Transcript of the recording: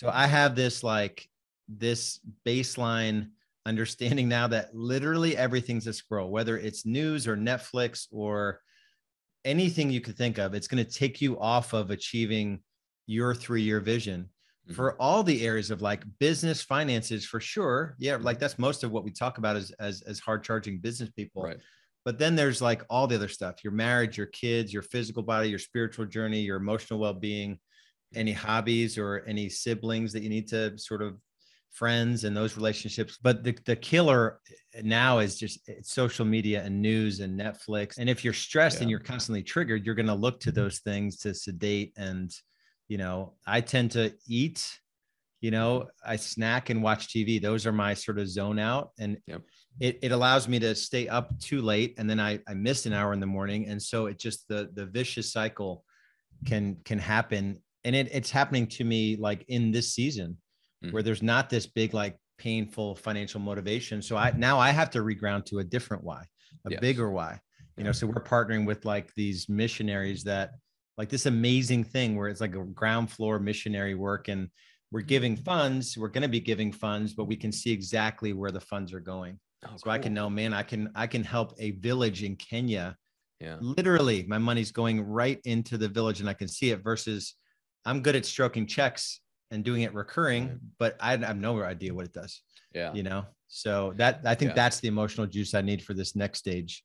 So I have this like this baseline understanding now that literally everything's a scroll, whether it's news or Netflix or anything you could think of. It's going to take you off of achieving your three year vision mm-hmm. for all the areas of like business finances for sure. Yeah. Like that's most of what we talk about as, as, as hard charging business people. Right. But then there's like all the other stuff, your marriage, your kids, your physical body, your spiritual journey, your emotional well-being, any hobbies or any siblings that you need to sort of friends and those relationships. But the, the killer now is just social media and news and Netflix. And if you're stressed yeah. and you're constantly triggered, you're going to look to those things to sedate. And, you know, I tend to eat, you know, I snack and watch TV. Those are my sort of zone out. And yep. it, it allows me to stay up too late. And then I, I missed an hour in the morning. And so it just, the, the vicious cycle can, can happen and it, it's happening to me like in this season mm-hmm. where there's not this big like painful financial motivation so i now i have to reground to a different why a yes. bigger why you know so we're partnering with like these missionaries that like this amazing thing where it's like a ground floor missionary work and we're giving mm-hmm. funds we're going to be giving funds but we can see exactly where the funds are going oh, so cool. i can know man i can i can help a village in kenya yeah literally my money's going right into the village and i can see it versus I'm good at stroking checks and doing it recurring, but I have no idea what it does. Yeah. You know, so that I think yeah. that's the emotional juice I need for this next stage.